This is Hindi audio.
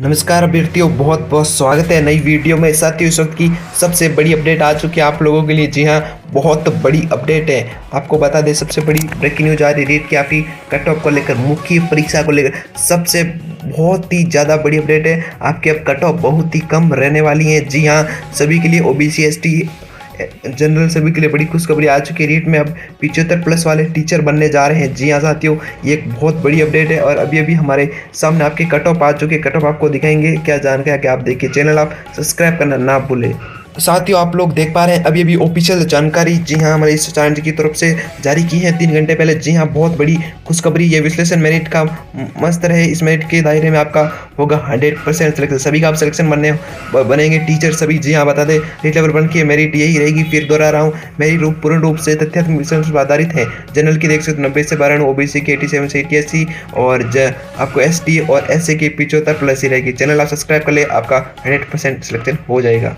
नमस्कार अभ्यर्थियों बहुत बहुत स्वागत है नई वीडियो में। साथियों, इस वक्त की सबसे बड़ी अपडेट आ चुकी है आप लोगों के लिए। जी हाँ बहुत बड़ी अपडेट है। आपको बता दें, सबसे बड़ी ब्रेकिंग न्यूज़ आ रही है। की आपकी कट ऑफ़ को लेकर मुख्य परीक्षा को लेकर सबसे बहुत ही ज़्यादा बड़ी अपडेट है। आपकी अब कट ऑफ़ बहुत ही कम रहने वाली है। जी हाँ सभी के लिए O B C S T general सभी के लिए बड़ी खुशखबरी आ चुकी है। रीट में अब पिछहत्तर प्लस वाले टीचर बनने जा रहे हैं। जी हाँ साथियों, ये एक बहुत बड़ी अपडेट है और अभी अभी हमारे सामने आपके कट ऑफ़ आ चुके कट ऑफ़ आपको दिखाएँगे। क्या जानकारी आप देखिए। चैनल आप सब्सक्राइब करना ना भूलें। साथियों, आप लोग देख पा रहे हैं अभी अभी ऑफिशियल जानकारी। जी हाँ हमारे इस चैनल की तरफ़ से जारी की है तीन घंटे पहले। जी हाँ बहुत बड़ी खुशखबरी, ये विश्लेषण मेरिट का मस्त रहे। इस मेरिट के दायरे में आपका होगा हंड्रेड परसेंट सिलेक्शन सभी का आप सिलेक्शन बनने बनेंगे। टीचर सभी, जी हाँ बता दें लेवल वन की मेरिट यही रहेगी। फिर दोहरा रहा हूँ मेरी रूप, पूर्ण रूप से तथ्यात्मक पर आधारित है। जनरल की देख सकते नब्बे से बारह ओ बी सी के एटी सेवन से एटी और आपको एस टी और एस की पिछहत्तर प्लस ही रहेगी। चैनल आप सब्सक्राइब कर ले, आपका हंड्रेड परसेंट सिलेक्शन हो जाएगा।